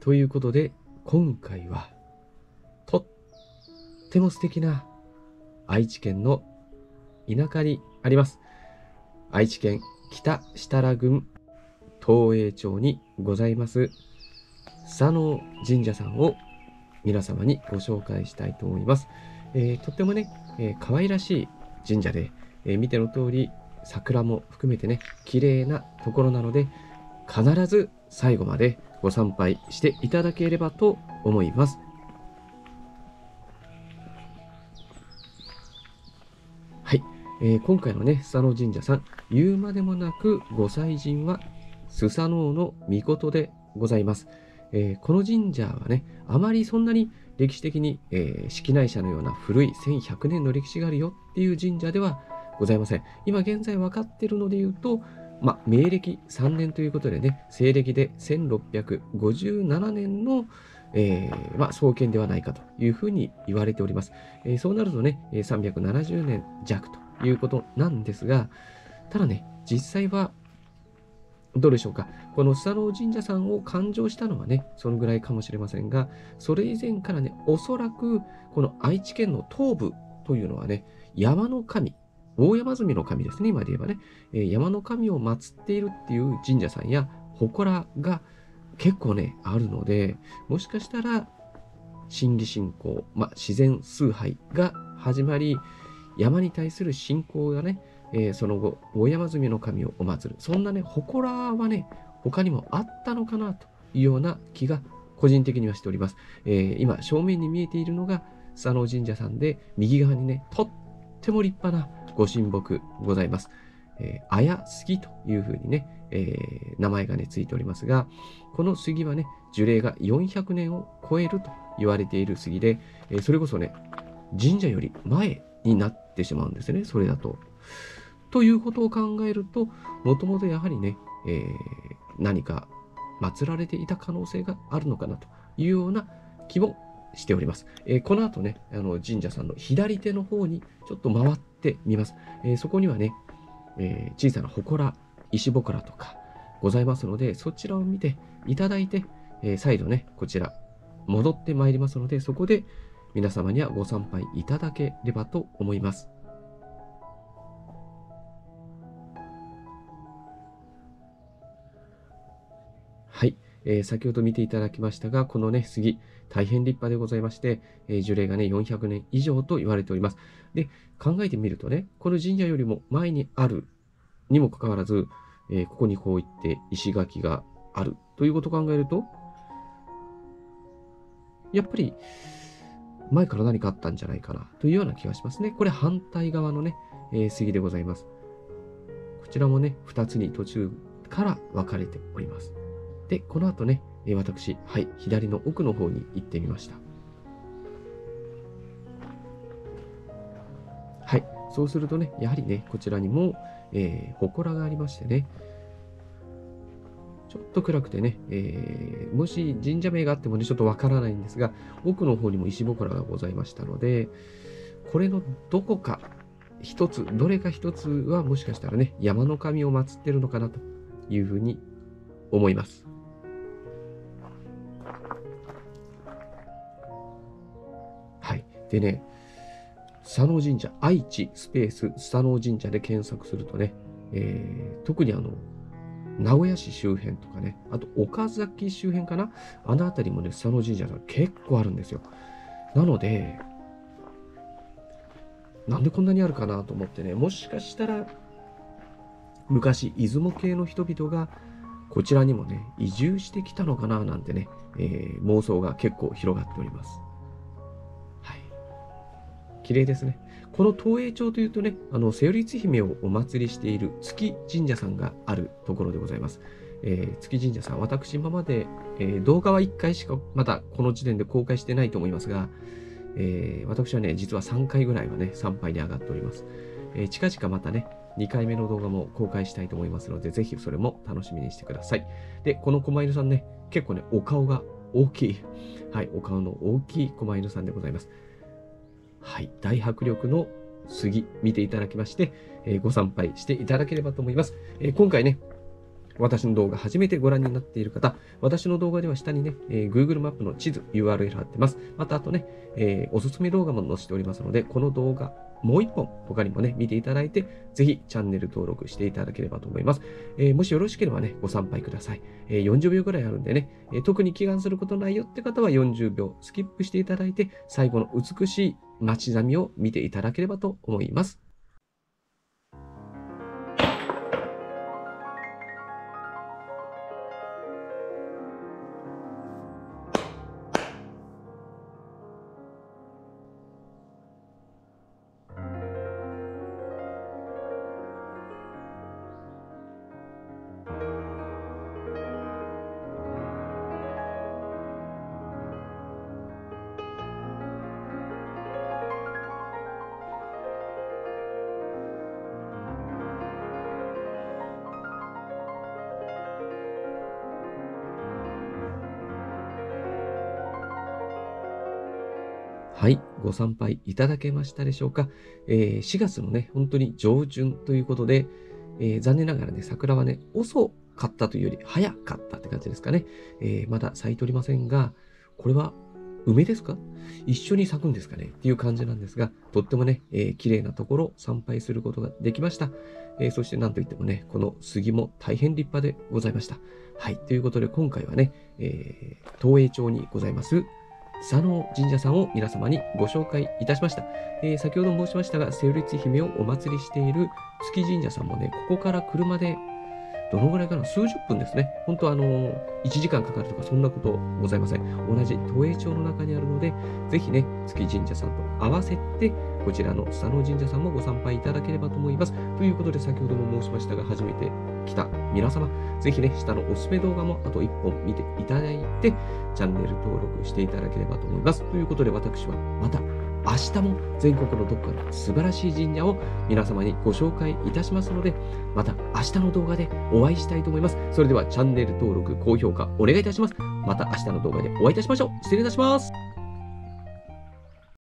ということで、今回は、とっても素敵な愛知県の田舎にあります。愛知県北設楽郡東栄町にございます佐野神社さんを皆様にご紹介したいと思います。えー、とってもね、えー、可愛らしい神社で、えー、見ての通り桜も含めてね、綺麗なところなので、必ず最後までご参拝していただければと思います。はい。えー、今回のね、スサノ神社さん、言うまでもなくご祭神はスサノオの御事でございます。えー、この神社はね、あまりそんなに歴史的に、えー、式内社のような古い1100年の歴史があるよっていう神社ではございません。今現在分かっているので言うと、まあ、明暦3年ということでね、西暦で1657年の、えー、まあ、創建ではないかというふうに言われております。えー、そうなるとね、370年弱ということなんですが、ただね、実際はどうでしょうか。このスサロー神社さんを勘定したのはね、そのぐらいかもしれませんが、それ以前からね、おそらくこの愛知県の東部というのはね、山の神、大山積の神ですね、今で言えばね、え山の神を祀っているっていう神社さんや祠が結構ね、あるので、もしかしたら、神義信仰、まあ、自然崇拝が始まり、山に対する信仰がね、えー、その後、大山積の神をお祭る。そんなね、祠はね、他にもあったのかなというような気が個人的にはしております。えー、今、正面に見えているのが、佐野神社さんで、右側にね、とっても立派なご神木ございます。えー、あや杉というふうにね、えー、名前がね、ついておりますが、この杉はね、樹齢が400年を超えると言われている杉で、えー、それこそね、神社より前になってしまうんですね、それだと。ということを考えると、もともとやはりね、えー、何か祀られていた可能性があるのかなというような気もしております。えー、この後ね、あの神社さんの左手の方にちょっと回ってみます。えー、そこにはね、え小さな祠、石祠とかございますので、そちらを見ていただいて、え再度ね、こちら戻ってまいりますので、そこで皆様にはご参拝いただければと思います。えー、先ほど見ていただきましたが、このね、杉、大変立派でございまして、えー、樹齢がね、400年以上と言われております。で、考えてみるとね、この神社よりも前にあるにもかかわらず、えー、ここにこういって石垣があるということを考えると、やっぱり、前から何かあったんじゃないかなというような気がしますね。これ反対側のね、え杉でございます。こちらもね、2つに途中から分かれております。で、この後ね、私、はい、左の奥の方に行ってみました。はい、そうするとね、やはりね、こちらにも、えー、祠がありましてね、ちょっと暗くてね、えー、もし神社名があってもね、ちょっとわからないんですが、奥の方にも石祠がございましたので、これのどこか一つ、どれか一つはもしかしたらね、山の神を祀ってるのかなというふうに思います。でね、佐野神社、愛知スペース佐野神社で検索するとね、えー、特にあの、名古屋市周辺とかね、あと岡崎周辺かな？あの辺りもね、佐野神社が結構あるんですよ。なので、なんでこんなにあるかなと思ってね、もしかしたら、昔、出雲系の人々がこちらにもね、移住してきたのかななんてね、えー、妄想が結構広がっております。綺麗ですね。この東栄町というとね、あの、瀬よりつ姫をお祭りしている月神社さんがあるところでございます。えー、月神社さん、私今まで、えー、動画は1回しかまだこの時点で公開してないと思いますが、えー、私はね、実は3回ぐらいはね、参拝に上がっております。え近々またね、2回目の動画も公開したいと思いますので、ぜひそれも楽しみにしてください。で、この狛犬さんね、結構ね、お顔が大きい。はい、お顔の大きい狛犬さんでございます。はい、大迫力の杉見ていただきまして、えー、ご参拝していただければと思います。えー、今回ね、私の動画初めてご覧になっている方、私の動画では下にね、えー、Google マップの地図 URL 貼ってます。またあとね、えー、おすすめ動画も載せておりますので、この動画、もう一本他にもね、見ていただいて、ぜひチャンネル登録していただければと思います。えー、もしよろしければね、ご参拝ください。えー、40秒くらいあるんでね、えー、特に祈願することないよって方は40秒スキップしていただいて、最後の美しい街並みを見ていただければと思います。はい、ご参拝いただけましたでしょうか？えー、4月のね、本当に上旬ということで、えー、残念ながらね、桜はね、遅かったというより早かったって感じですかね。えー、まだ咲いておりませんが、これは梅ですか？一緒に咲くんですかね？っていう感じなんですが、とってもね、えー、綺麗なところ参拝することができました。えー、そしてなんといってもね、この杉も大変立派でございました。はい。ということで今回はね、えー、東栄町にございます、佐野神社さんを皆様にご紹介いたしました。えー、先ほど申しましたが、セウリツ姫をお祭りしている月神社さんもね、ここから車でどのぐらいかな？数十分ですね。本当あの、1時間かかるとかそんなことございません。同じ都営町の中にあるので、ぜひね、月神社さんと合わせて、こちらの佐野神社さんもご参拝いただければと思います。ということで、先ほども申しましたが、初めて来た皆様、ぜひね、下のおすすめ動画もあと1本見ていただいて、チャンネル登録していただければと思います。ということで、私はまた明日も全国のどこかの素晴らしい神社を皆様にご紹介いたしますので、また明日の動画でお会いしたいと思います。それではチャンネル登録、高評価お願いいたします。また明日の動画でお会いいたしましょう。失礼いたします。